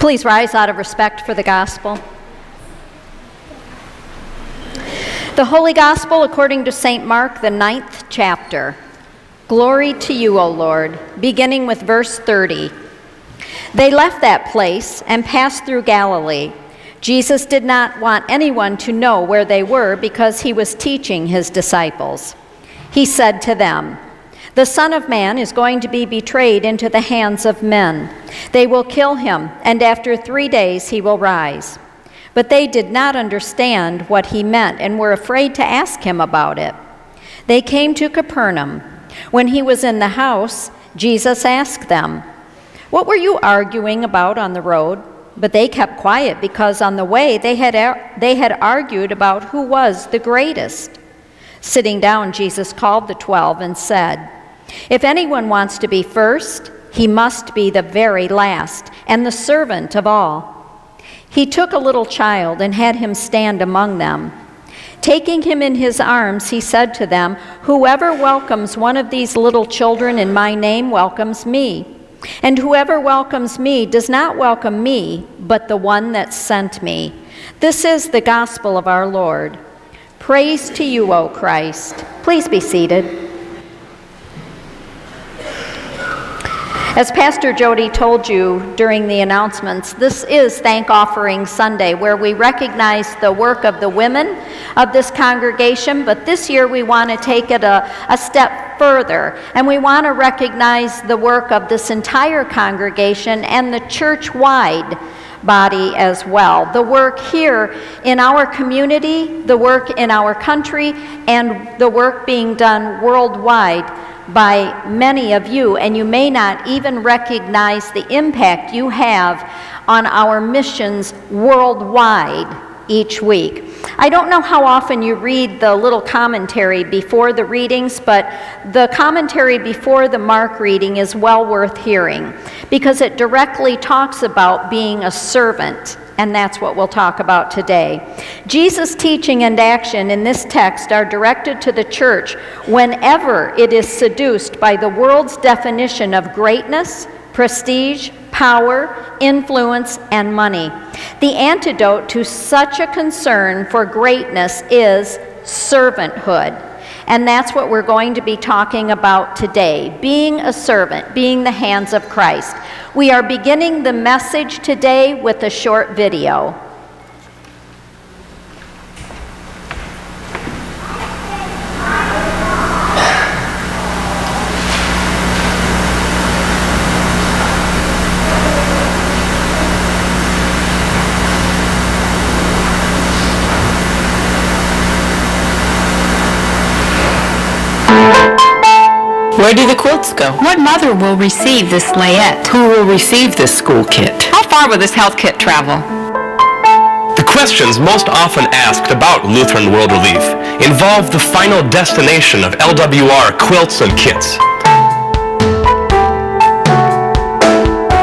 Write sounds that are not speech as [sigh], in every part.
Please rise out of respect for the gospel. The Holy Gospel according to St. Mark, the ninth chapter. Glory to you, O Lord, beginning with verse 30. They left that place and passed through Galilee. Jesus did not want anyone to know where they were because he was teaching his disciples. He said to them, The Son of Man is going to be betrayed into the hands of men. They will kill him, and after three days he will rise. But they did not understand what he meant and were afraid to ask him about it. They came to Capernaum. When he was in the house, Jesus asked them, What were you arguing about on the road? But they kept quiet because on the way they had, they had argued about who was the greatest. Sitting down, Jesus called the twelve and said, If anyone wants to be first, he must be the very last and the servant of all. He took a little child and had him stand among them. Taking him in his arms, he said to them, Whoever welcomes one of these little children in my name welcomes me. And whoever welcomes me does not welcome me, but the one that sent me. This is the gospel of our Lord. Praise to you, O Christ. Please be seated. As Pastor Jody told you during the announcements, this is Thank Offering Sunday, where we recognize the work of the women of this congregation, but this year we want to take it a, a step further, and we want to recognize the work of this entire congregation and the church wide body as well. The work here in our community, the work in our country, and the work being done worldwide by many of you, and you may not even recognize the impact you have on our missions worldwide each week. I don't know how often you read the little commentary before the readings, but the commentary before the Mark reading is well worth hearing because it directly talks about being a servant and that's what we'll talk about today. Jesus' teaching and action in this text are directed to the church whenever it is seduced by the world's definition of greatness, prestige, power, influence, and money. The antidote to such a concern for greatness is servanthood. And that's what we're going to be talking about today being a servant, being the hands of Christ. We are beginning the message today with a short video. Where do the quilts go? What mother will receive this layette? Who will receive this school kit? How far will this health kit travel? The questions most often asked about Lutheran World Relief involve the final destination of LWR quilts and kits.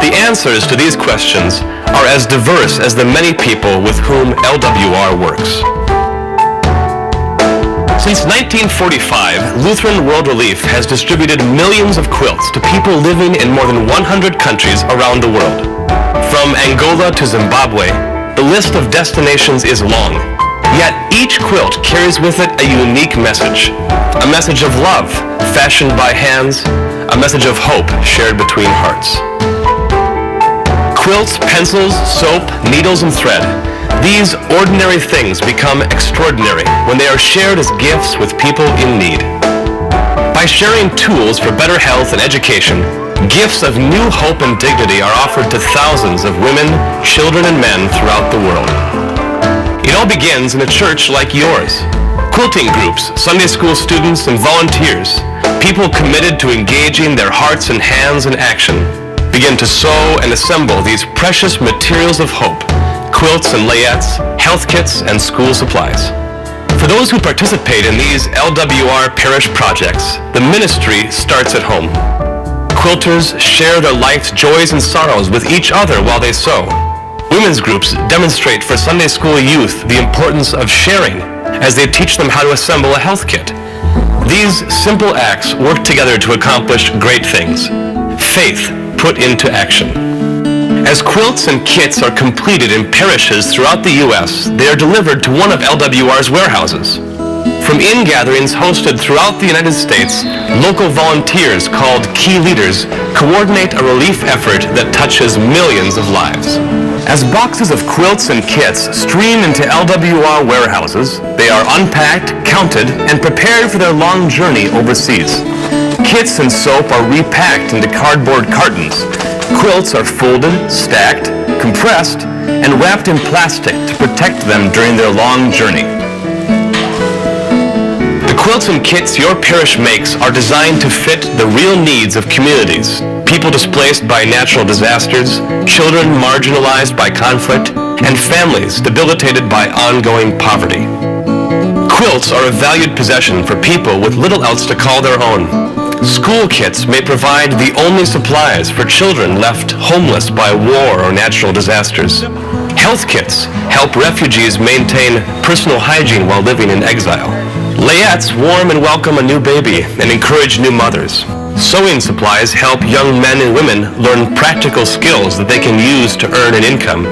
The answers to these questions are as diverse as the many people with whom LWR works. Since 1945, Lutheran World Relief has distributed millions of quilts to people living in more than 100 countries around the world. From Angola to Zimbabwe, the list of destinations is long. Yet each quilt carries with it a unique message. A message of love, fashioned by hands, a message of hope shared between hearts. Quilts, pencils, soap, needles, and thread these ordinary things become extraordinary when they are shared as gifts with people in need. By sharing tools for better health and education, gifts of new hope and dignity are offered to thousands of women, children, and men throughout the world. It all begins in a church like yours. Quilting groups, Sunday school students, and volunteers, people committed to engaging their hearts and hands in action, begin to sew and assemble these precious materials of hope quilts and layettes, health kits, and school supplies. For those who participate in these LWR parish projects, the ministry starts at home. Quilters share their life's joys and sorrows with each other while they sew. Women's groups demonstrate for Sunday school youth the importance of sharing as they teach them how to assemble a health kit. These simple acts work together to accomplish great things. Faith put into action. As quilts and kits are completed in parishes throughout the U.S., they are delivered to one of LWR's warehouses. From in-gatherings hosted throughout the United States, local volunteers called Key Leaders coordinate a relief effort that touches millions of lives. As boxes of quilts and kits stream into LWR warehouses, they are unpacked, counted, and prepared for their long journey overseas. Kits and soap are repacked into cardboard cartons. Quilts are folded, stacked, compressed, and wrapped in plastic to protect them during their long journey. The quilts and kits your parish makes are designed to fit the real needs of communities, people displaced by natural disasters, children marginalized by conflict, and families debilitated by ongoing poverty. Quilts are a valued possession for people with little else to call their own. School kits may provide the only supplies for children left homeless by war or natural disasters. Health kits help refugees maintain personal hygiene while living in exile. Layettes warm and welcome a new baby and encourage new mothers. Sewing supplies help young men and women learn practical skills that they can use to earn an income.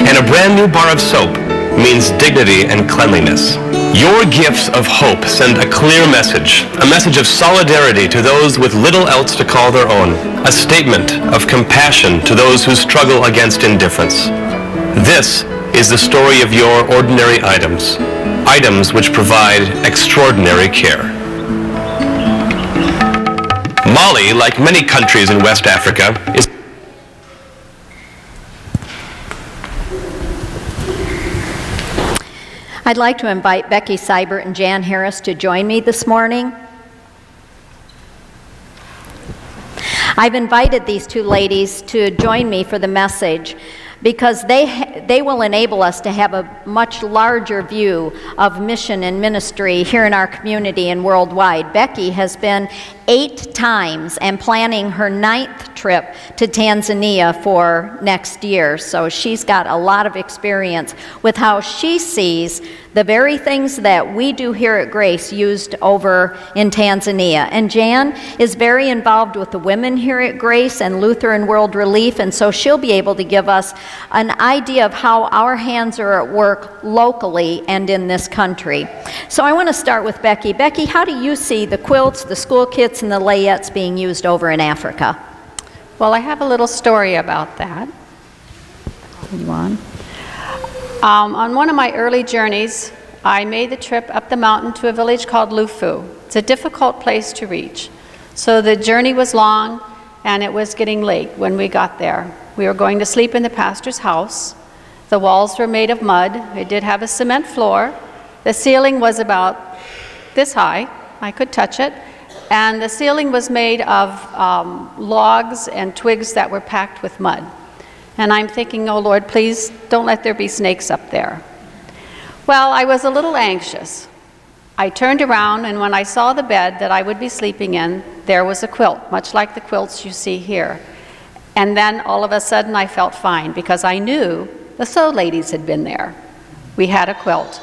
And a brand new bar of soap means dignity and cleanliness. Your gifts of hope send a clear message, a message of solidarity to those with little else to call their own, a statement of compassion to those who struggle against indifference. This is the story of your ordinary items, items which provide extraordinary care. Mali, like many countries in West Africa, is I'd like to invite Becky Seibert and Jan Harris to join me this morning. I've invited these two ladies to join me for the message because they, they will enable us to have a much larger view of mission and ministry here in our community and worldwide. Becky has been eight times and planning her ninth trip to Tanzania for next year. So she's got a lot of experience with how she sees the very things that we do here at Grace used over in Tanzania. And Jan is very involved with the women here at Grace and Lutheran World Relief, and so she'll be able to give us an idea of how our hands are at work locally and in this country. So I want to start with Becky. Becky, how do you see the quilts, the school kits, and the layettes being used over in Africa? Well, I have a little story about that. You on? Um, on one of my early journeys, I made the trip up the mountain to a village called Lufu. It's a difficult place to reach. So the journey was long and it was getting late when we got there. We were going to sleep in the pastor's house. The walls were made of mud. It did have a cement floor. The ceiling was about this high. I could touch it. And the ceiling was made of um, logs and twigs that were packed with mud. And I'm thinking, oh Lord, please don't let there be snakes up there. Well, I was a little anxious. I turned around, and when I saw the bed that I would be sleeping in, there was a quilt, much like the quilts you see here. And then all of a sudden, I felt fine because I knew the sew ladies had been there. We had a quilt.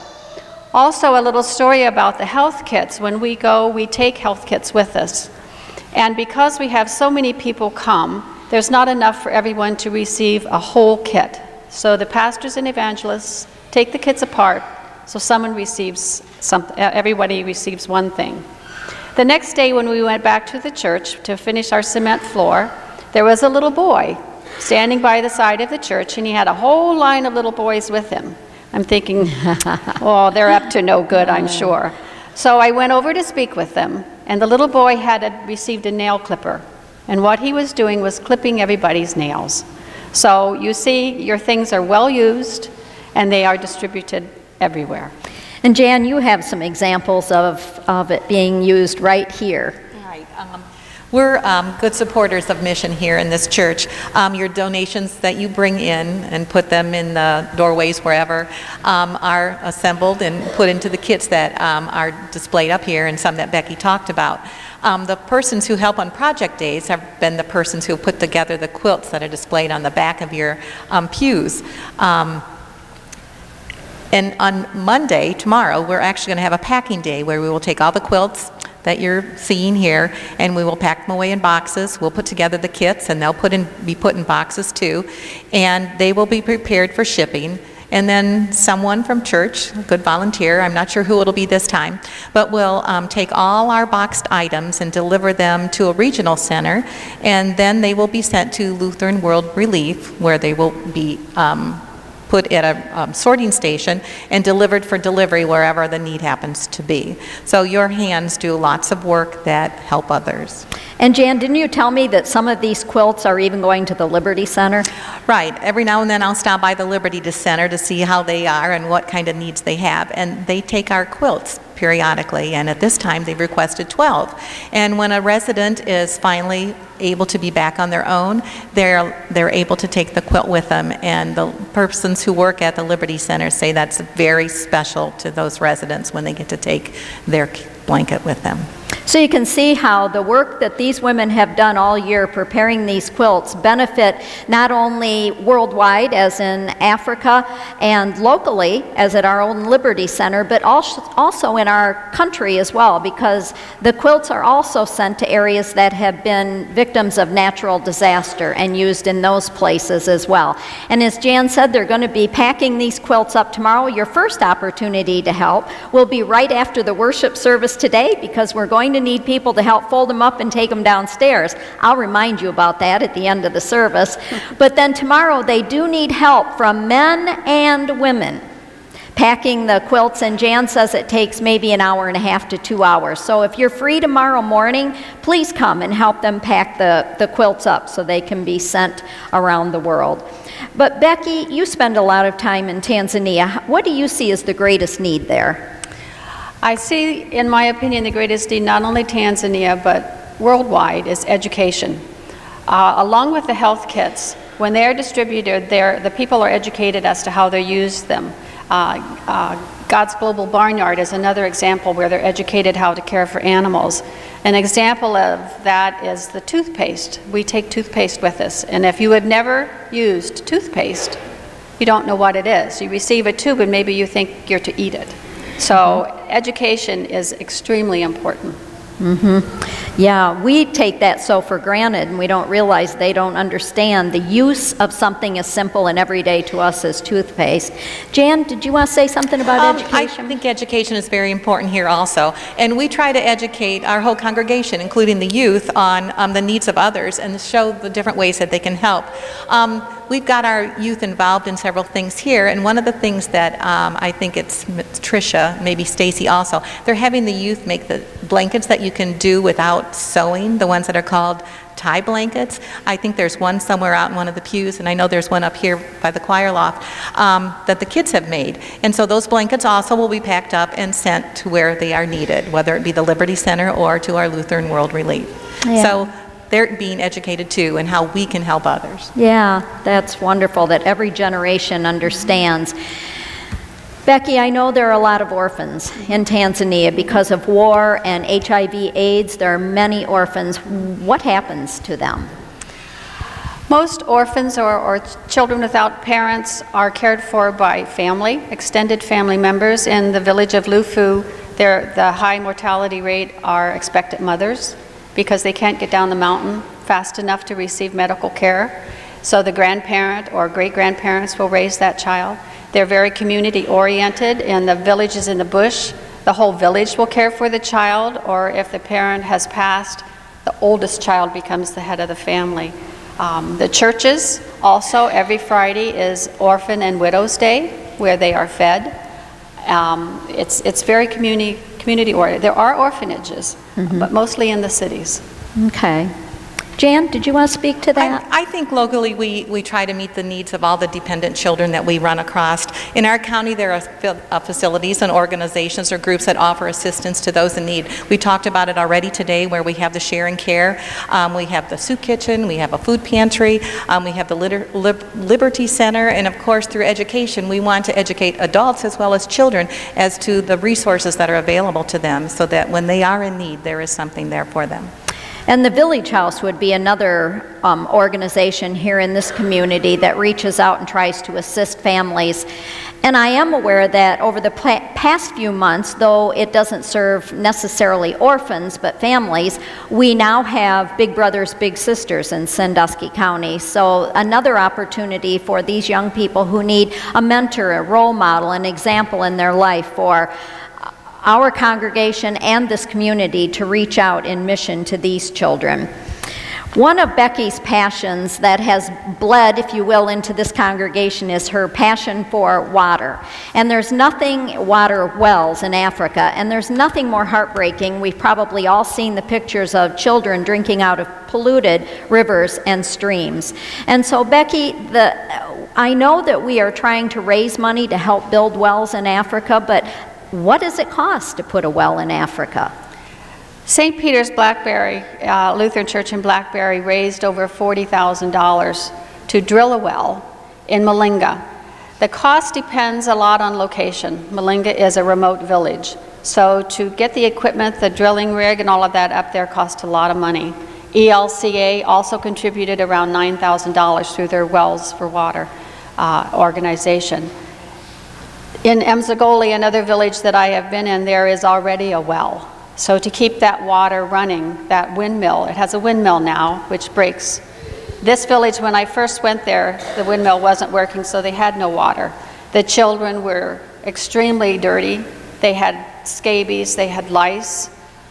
Also, a little story about the health kits. When we go, we take health kits with us. And because we have so many people come, there's not enough for everyone to receive a whole kit. So the pastors and evangelists take the kits apart so someone receives some, everybody receives one thing. The next day when we went back to the church to finish our cement floor, there was a little boy standing by the side of the church and he had a whole line of little boys with him. I'm thinking, [laughs] oh, they're up to no good, I'm sure. So I went over to speak with them, and the little boy had a, received a nail clipper. And what he was doing was clipping everybody's nails. So you see, your things are well used, and they are distributed everywhere. And Jan, you have some examples of, of it being used right here. Right. Um, we're um, good supporters of mission here in this church. Um, your donations that you bring in and put them in the doorways wherever um, are assembled and put into the kits that um, are displayed up here and some that Becky talked about. Um, the persons who help on project days have been the persons who put together the quilts that are displayed on the back of your um, pews. and on Monday, tomorrow, we're actually going to have a packing day where we will take all the quilts, that you're seeing here, and we will pack them away in boxes. We'll put together the kits, and they'll put in, be put in boxes too, and they will be prepared for shipping. And then someone from church, a good volunteer, I'm not sure who it'll be this time, but we'll um, take all our boxed items and deliver them to a regional center, and then they will be sent to Lutheran World Relief, where they will be um, put at a um, sorting station and delivered for delivery wherever the need happens to be. So your hands do lots of work that help others. And Jan, didn't you tell me that some of these quilts are even going to the Liberty Center? Right. Every now and then I'll stop by the Liberty Center to see how they are and what kind of needs they have. And they take our quilts periodically, and at this time they've requested 12. And when a resident is finally able to be back on their own, they're, they're able to take the quilt with them. And the persons who work at the Liberty Center say that's very special to those residents when they get to take their blanket with them. So you can see how the work that these women have done all year preparing these quilts benefit not only worldwide, as in Africa, and locally, as at our own Liberty Center, but also in our country as well, because the quilts are also sent to areas that have been victims of natural disaster and used in those places as well. And as Jan said, they're going to be packing these quilts up tomorrow. Your first opportunity to help will be right after the worship service today, because we're going to to need people to help fold them up and take them downstairs. I'll remind you about that at the end of the service. [laughs] but then tomorrow, they do need help from men and women packing the quilts, and Jan says it takes maybe an hour and a half to two hours. So if you're free tomorrow morning, please come and help them pack the, the quilts up so they can be sent around the world. But Becky, you spend a lot of time in Tanzania. What do you see as the greatest need there? I see, in my opinion, the greatest need not only Tanzania but worldwide is education. Uh, along with the health kits, when they are distributed, the people are educated as to how they use them. Uh, uh, God's Global Barnyard is another example where they're educated how to care for animals. An example of that is the toothpaste. We take toothpaste with us, and if you have never used toothpaste, you don't know what it is. You receive a tube and maybe you think you're to eat it. So education is extremely important. Mm-hmm. Yeah, we take that so for granted, and we don't realize they don't understand the use of something as simple and everyday to us as toothpaste. Jan, did you want to say something about um, education? I think education is very important here also, and we try to educate our whole congregation, including the youth, on um, the needs of others and show the different ways that they can help. Um, we've got our youth involved in several things here, and one of the things that um, I think it's Tricia, maybe Stacy also, they're having the youth make the blankets that you can do without sewing, the ones that are called tie blankets. I think there's one somewhere out in one of the pews, and I know there's one up here by the choir loft um, that the kids have made. And so those blankets also will be packed up and sent to where they are needed, whether it be the Liberty Center or to our Lutheran World Relief. Yeah. So they're being educated too and how we can help others. Yeah, that's wonderful that every generation understands. Becky, I know there are a lot of orphans in Tanzania because of war and HIV AIDS. There are many orphans. What happens to them? Most orphans or, or, children without parents are cared for by family, extended family members. In the village of Lufu, the high mortality rate are expectant mothers because they can't get down the mountain fast enough to receive medical care. So the grandparent or great grandparents will raise that child. They're very community oriented, and the village is in the bush. The whole village will care for the child, or if the parent has passed, the oldest child becomes the head of the family. Um, the churches also, every Friday is Orphan and Widows Day, where they are fed. Um, it's, it's very community community oriented. There are orphanages, mm-hmm. but mostly in the cities. Okay. Jan, did you want to speak to that? I, I, think locally we, we try to meet the needs of all the dependent children that we run across. In our county, there are uh, facilities and organizations or groups that offer assistance to those in need. We talked about it already today where we have the sharing care, um, we have the soup kitchen, we have a food pantry, um, we have the Liter- Lib- Liberty Center, and of course, through education, we want to educate adults as well as children as to the resources that are available to them so that when they are in need, there is something there for them. And the Village House would be another um, organization here in this community that reaches out and tries to assist families. And I am aware that over the past few months, though it doesn't serve necessarily orphans but families, we now have Big Brothers Big Sisters in Sandusky County. So another opportunity for these young people who need a mentor, a role model, an example in their life for our congregation and this community to reach out in mission to these children. One of Becky's passions that has bled, if you will, into this congregation is her passion for water. And there's nothing, water wells in Africa, and there's nothing more heartbreaking. We've probably all seen the pictures of children drinking out of polluted rivers and streams. And so, Becky, the, I know that we are trying to raise money to help build wells in Africa, but what does it cost to put a well in Africa? St. Peter's Blackberry, uh, Lutheran Church in Blackberry, raised over $40,000 to drill a well in Malinga. The cost depends a lot on location. Malinga is a remote village. So to get the equipment, the drilling rig, and all of that up there cost a lot of money. ELCA also contributed around $9,000 through their Wells for Water uh, organization. In Emzagoli, another village that I have been in, there is already a well. So to keep that water running, that windmill, it has a windmill now, which breaks. This village, when I first went there, the windmill wasn't working, so they had no water. The children were extremely dirty. They had scabies, they had lice.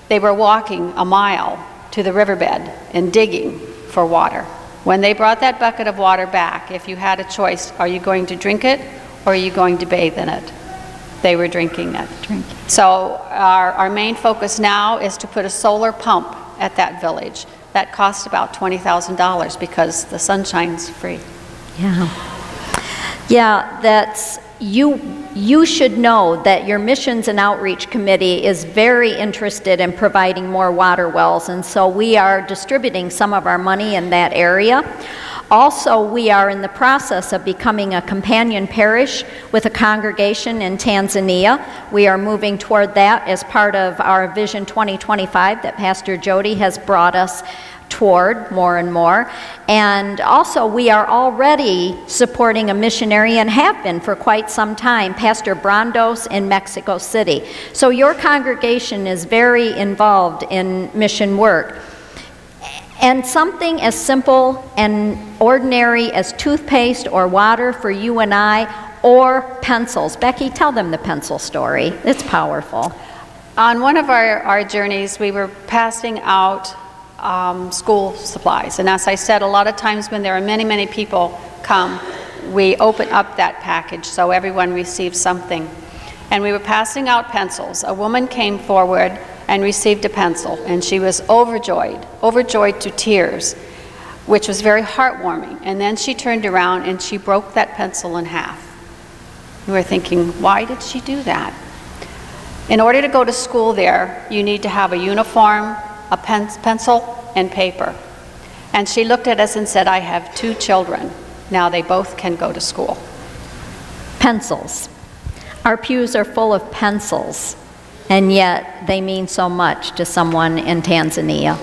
They were walking a mile to the riverbed and digging for water. When they brought that bucket of water back, if you had a choice, are you going to drink it or are you going to bathe in it? They were drinking it. Drinking. So our, our main focus now is to put a solar pump at that village. That costs about $20,000 because the sunshine's free. Yeah. Yeah, that's you you should know that your missions and outreach committee is very interested in providing more water wells and so we are distributing some of our money in that area also, we are in the process of becoming a companion parish with a congregation in Tanzania. We are moving toward that as part of our Vision 2025 that Pastor Jody has brought us toward more and more. And also, we are already supporting a missionary and have been for quite some time, Pastor Brandos in Mexico City. So, your congregation is very involved in mission work. And something as simple and ordinary as toothpaste or water for you and I, or pencils. Becky, tell them the pencil story. It's powerful. On one of our, our journeys, we were passing out um, school supplies. And as I said, a lot of times when there are many, many people come, we open up that package so everyone receives something. And we were passing out pencils. A woman came forward and received a pencil, and she was overjoyed, overjoyed to tears, which was very heartwarming. And then she turned around and she broke that pencil in half. You were thinking, why did she do that? In order to go to school there, you need to have a uniform, a pen pencil, and paper. And she looked at us and said, I have two children. Now they both can go to school. Pencils. Our pews are full of pencils and yet they mean so much to someone in Tanzania.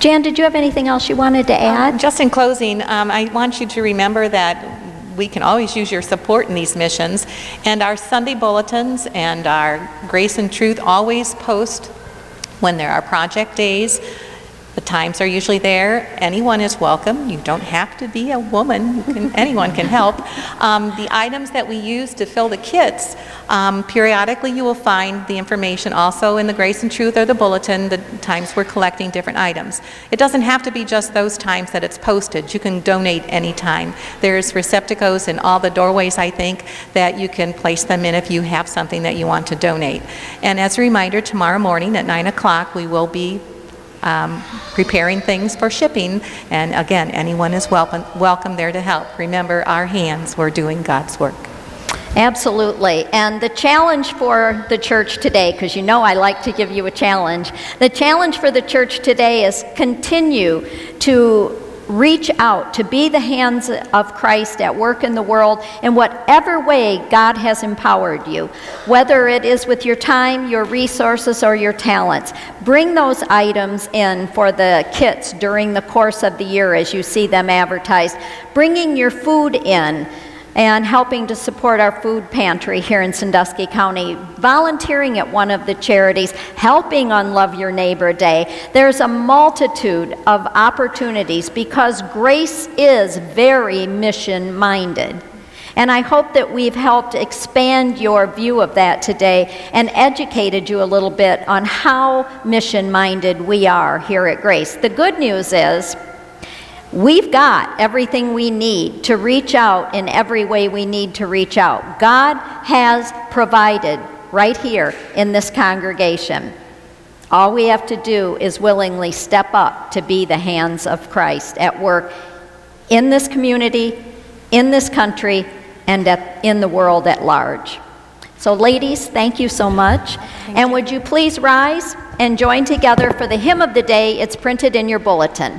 Jan, did you have anything else you wanted to add? Um, just in closing, um, I want you to remember that we can always use your support in these missions, and our Sunday bulletins and our Grace and Truth always post when there are project days the times are usually there. Anyone is welcome. You don't have to be a woman. Can, [laughs] anyone can help. Um, the items that we use to fill the kits, um, periodically you will find the information also in the Grace and Truth or the bulletin, the times we're collecting different items. It doesn't have to be just those times that it's posted. You can donate anytime. There's receptacles in all the doorways, I think, that you can place them in if you have something that you want to donate. And as a reminder, tomorrow morning at 9 o'clock we will be um, preparing things for shipping. And again, anyone is welcome, welcome there to help. Remember, our hands, we're doing God's work. Absolutely. And the challenge for the church today, because you know I like to give you a challenge, the challenge for the church today is continue to reach out, to be the hands of Christ at work in the world in whatever way God has empowered you, whether it is with your time, your resources, or your talents. Bring those items in for the kits during the course of the year as you see them advertised. Bringing your food in and helping to support our food pantry here in Sandusky County, volunteering at one of the charities, helping on Love Your Neighbor Day. There's a multitude of opportunities because Grace is very mission minded. And I hope that we've helped expand your view of that today and educated you a little bit on how mission minded we are here at Grace. The good news is, We've got everything we need to reach out in every way we need to reach out. God has provided right here in this congregation. All we have to do is willingly step up to be the hands of Christ at work in this community, in this country, and at, in the world at large. So, ladies, thank you so much. and would you please rise and join together for the hymn of the day? It's printed in your bulletin.